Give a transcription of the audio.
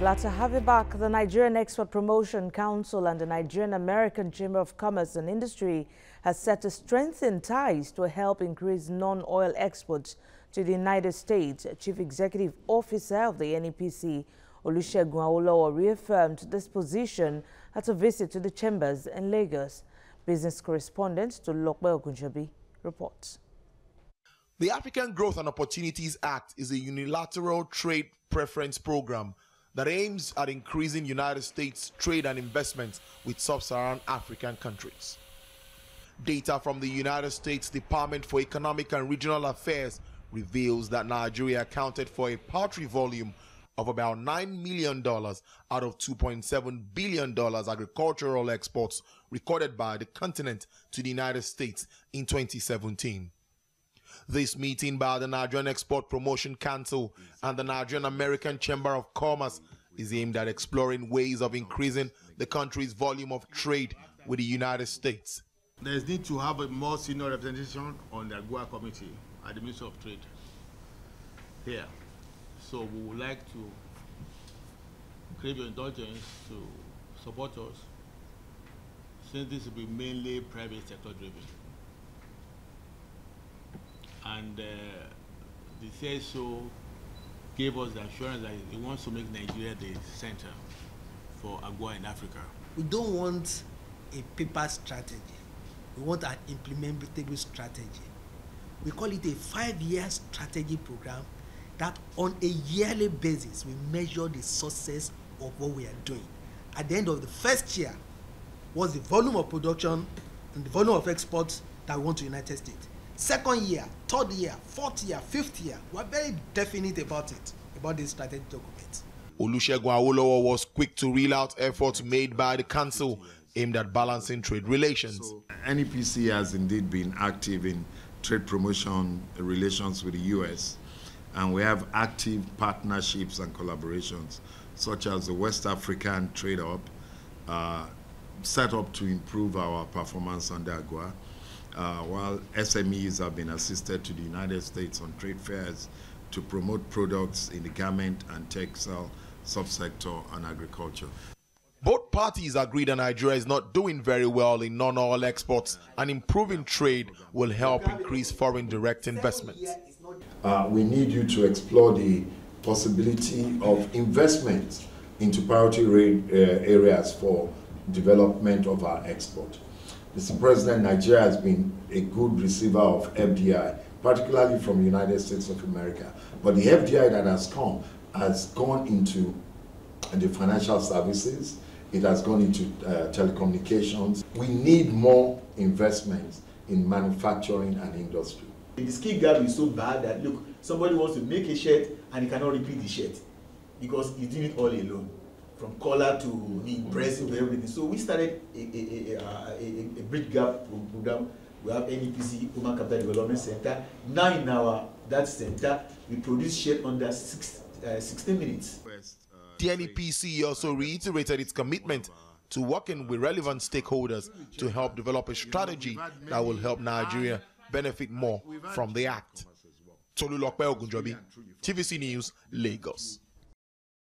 You back. The Nigerian Export Promotion Council and the Nigerian American Chamber of Commerce and Industry has set to strengthen ties to help increase non-oil exports to the United States. Chief Executive Officer of the NEPC, Olusegun Awolowo, reaffirmed this position at a visit to the chambers in Lagos. Business correspondent to Ogunjobi reports. The African Growth and Opportunities Act is a unilateral trade preference program that aims at increasing United States trade and investment with sub-Saharan African countries. Data from the United States Department for Economic and Regional Affairs reveals that Nigeria accounted for a paltry volume of about $9 million out of $2.7 billion agricultural exports recorded by the continent to the United States in 2017. This meeting by the Nigerian Export Promotion Council and the Nigerian American Chamber of Commerce is aimed at exploring ways of increasing the country's volume of trade with the United States. There is need to have a more senior representation on the AGOA committee at the Ministry of Trade here. So we would like to crave your indulgence to support us since this will be mainly private sector driven. And uh, the CSO gave us the assurance that he wants to make Nigeria the center for AGOA in Africa. We don't want a paper strategy. We want an implementable strategy. We call it a five-year strategy program that on a yearly basis we measure the success of what we are doing. At the end of the first year, what's the volume of production and the volume of exports that we want to United States. Second year, third year, fourth year, fifth year, we're very definite about it, about this strategy document. Olusegun Awolowo was quick to reel out efforts made by the council aimed at balancing trade relations. So, NEPC has indeed been active in trade promotion relations with the U.S., and we have active partnerships and collaborations, such as the West African Trade Hub, uh, set up to improve our performance under AGOA, uh, while SMEs have been assisted to the United States on trade fairs to promote products in the garment and textile subsector and agriculture. Both parties agreed that Nigeria is not doing very well in non-oil exports and improving trade will help increase foreign direct investment. Uh, we need you to explore the possibility of investment into priority uh, areas for development of our export. Mr. President, Nigeria has been a good receiver of FDI, particularly from the United States of America. But the FDI that has come has gone into the financial services, it has gone into uh, telecommunications. We need more investments in manufacturing and industry. The skill gap is so bad that look, somebody wants to make a shirt and he cannot repeat the shirt because he did it all alone from color to the impressive to everything. So we started a, a, a, a, a bridge gap program. We have NEPC Human Capital Development Center. Now in our that center, we produce shirt under six, uh, 16 minutes. The NEPC also reiterated its commitment to working with relevant stakeholders to help develop a strategy that will help Nigeria benefit more from the act. Tolulope Ogunjobi, TVC News, Lagos.